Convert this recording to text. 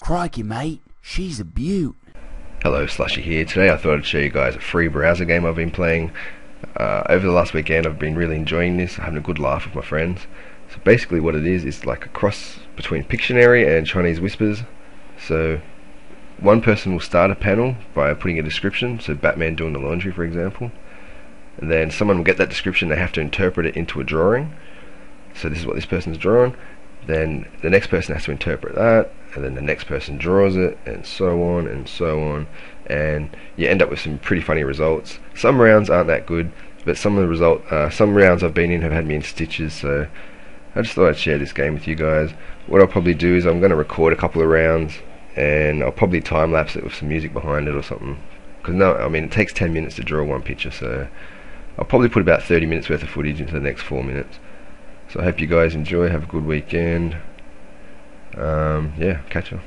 Crikey, mate, she's a beaut. Hello, Slushy here. Today I thought I'd show you guys a free browser game I've been playing. Uh, over the last weekend I've been really enjoying this, having a good laugh with my friends. So basically what it is, is like a cross between Pictionary and Chinese Whispers. So one person will start a panel by putting a description, so Batman doing the laundry for example. And then someone will get that description, they have to interpret it into a drawing. So this is what this person's drawn. Then the next person has to interpret that, and then the next person draws it, and so on and so on. And you end up with some pretty funny results. Some rounds aren't that good, but some of the result, uh, some rounds I've been in have had me in stitches. So I just thought I'd share this game with you guys. What I'll probably do is I'm going to record a couple of rounds, and I'll probably time lapse it with some music behind it or something. Because no, I mean it takes 10 minutes to draw one picture, so I'll probably put about 30 minutes worth of footage into the next four minutes. So I hope you guys enjoy. Have a good weekend. Um, yeah, catch you.